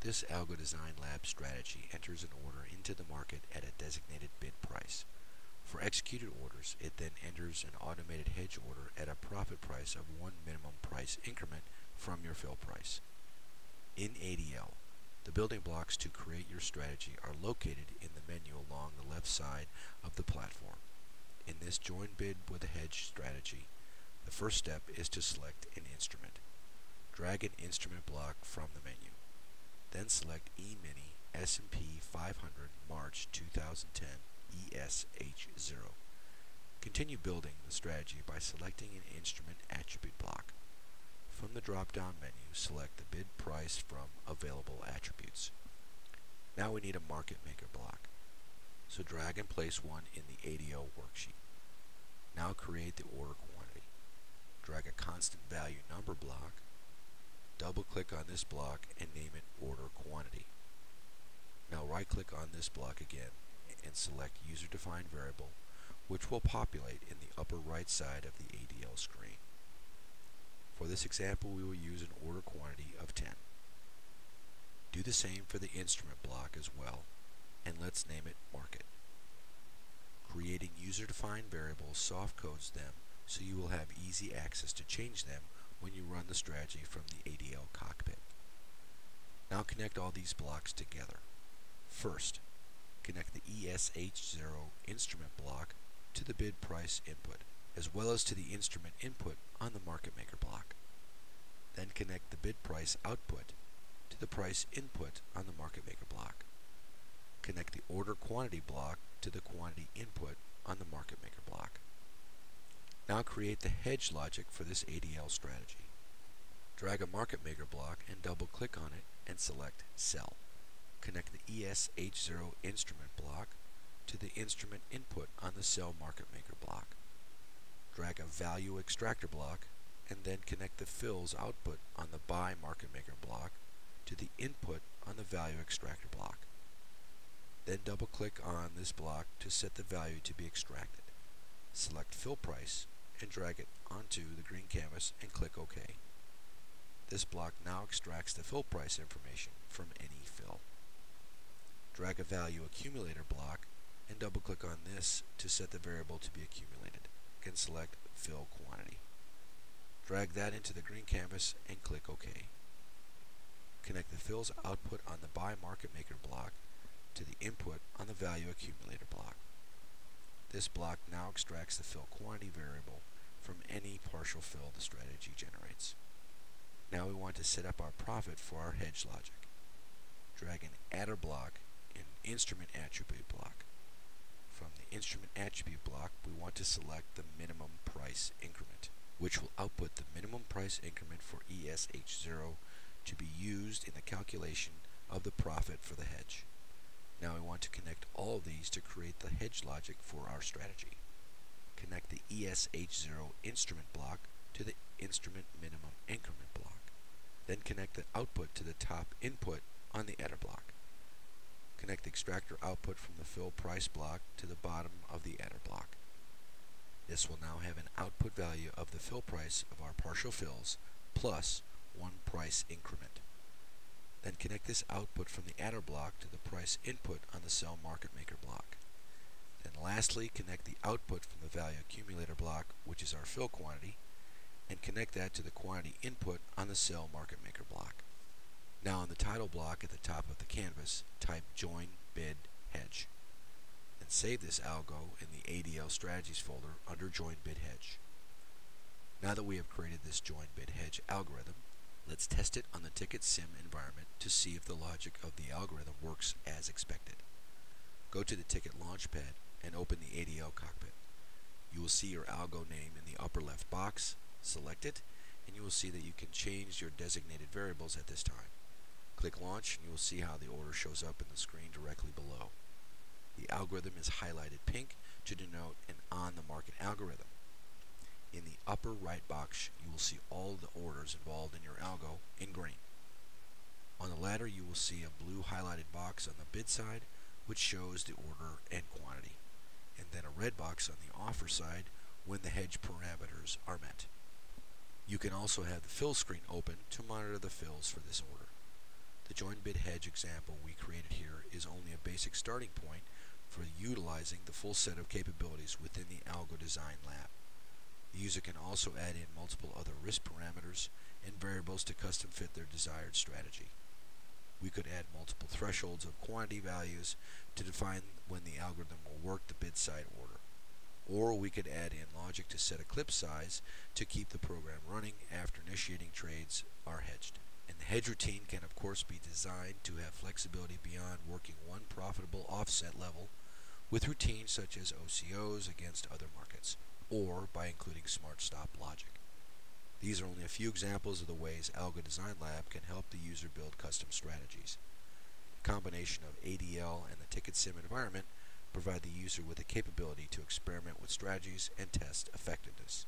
This Algo Design Lab strategy enters an order into the market at a designated bid price. For executed orders, it then enters an automated hedge order at a profit price of one minimum price increment from your fill price. In ADL, the building blocks to create your strategy are located in the menu along the left side of the platform. In this join bid with a hedge strategy, the first step is to select an instrument. Drag an instrument block from the menu. Then select E-mini S&P 500 March 2010 ESH0. Continue building the strategy by selecting an instrument attribute block. From the drop-down menu, select the bid price from available attributes. Now we need a market maker block. So drag and place one in the ADL worksheet. Now create the order quantity. Drag a constant value number block. Double click on this block and name it order quantity. Now right click on this block again and select user defined variable which will populate in the upper right side of the ADL screen. For this example we will use an order quantity of 10. Do the same for the instrument block as well and let's name it market. Creating user-defined variables soft codes them so you will have easy access to change them when you run the strategy from the ADL cockpit. Now connect all these blocks together. First, connect the ESH0 instrument block to the bid price input, as well as to the instrument input on the market maker block. Then connect the bid price output to the price input on the market maker block. Connect the order quantity block to the quantity input on the market maker. Now create the hedge logic for this ADL strategy. Drag a market maker block and double click on it and select Sell. Connect the ESH0 instrument block to the instrument input on the Sell market maker block. Drag a value extractor block and then connect the fills output on the buy market maker block to the input on the value extractor block. Then double click on this block to set the value to be extracted. Select fill price and drag it onto the green canvas and click OK. This block now extracts the fill price information from any fill. Drag a value accumulator block and double click on this to set the variable to be accumulated. Again select fill quantity. Drag that into the green canvas and click OK. Connect the fills output on the buy market maker block to the input on the value accumulator block. This block now extracts the fill quantity variable from any partial fill the strategy generates. Now we want to set up our profit for our hedge logic. Drag an adder block in instrument attribute block. From the instrument attribute block, we want to select the minimum price increment, which will output the minimum price increment for ESH0 to be used in the calculation of the profit for the hedge. Now we want to connect all of these to create the hedge logic for our strategy. Connect the ESH0 instrument block to the instrument minimum increment block. Then connect the output to the top input on the adder block. Connect the extractor output from the fill price block to the bottom of the adder block. This will now have an output value of the fill price of our partial fills plus one price increment. Then connect this output from the adder block to the price input on the sell market maker block. Then lastly, connect the output from the value accumulator block, which is our fill quantity, and connect that to the quantity input on the sell market maker block. Now on the title block at the top of the canvas, type join bid hedge. Then save this algo in the ADL strategies folder under join bid hedge. Now that we have created this join bid hedge algorithm, Let's test it on the TickIt Sim environment to see if the logic of the algorithm works as expected. Go to the TickIt Launchpad and open the ADL cockpit. You will see your algo name in the upper left box, select it, and you will see that you can change your designated variables at this time. Click Launch and you will see how the order shows up in the screen directly below. The algorithm is highlighted pink to denote an on-the-market algorithm. In the upper right box, you will see all the orders involved in your algo in green. On the ladder, you will see a blue highlighted box on the bid side, which shows the order and quantity, and then a red box on the offer side when the hedge parameters are met. You can also have the fill screen open to monitor the fills for this order. The join bid hedge example we created here is only a basic starting point for utilizing the full set of capabilities within the Algo Design Lab. The user can also add in multiple other risk parameters and variables to custom fit their desired strategy. We could add multiple thresholds of quantity values to define when the algorithm will work the bid side order. Or we could add in logic to set a clip size to keep the program running after initiating trades are hedged. And the hedge routine can of course be designed to have flexibility beyond working one profitable offset level with routines such as OCOs against other markets, or by including smart stop logic. These are only a few examples of the ways Algo Design Lab can help the user build custom strategies. The combination of ADL and the TickIt Sim environment provide the user with the capability to experiment with strategies and test effectiveness.